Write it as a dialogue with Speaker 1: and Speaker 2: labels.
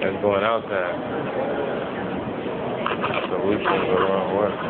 Speaker 1: That's going outside. Solutions are the wrong work.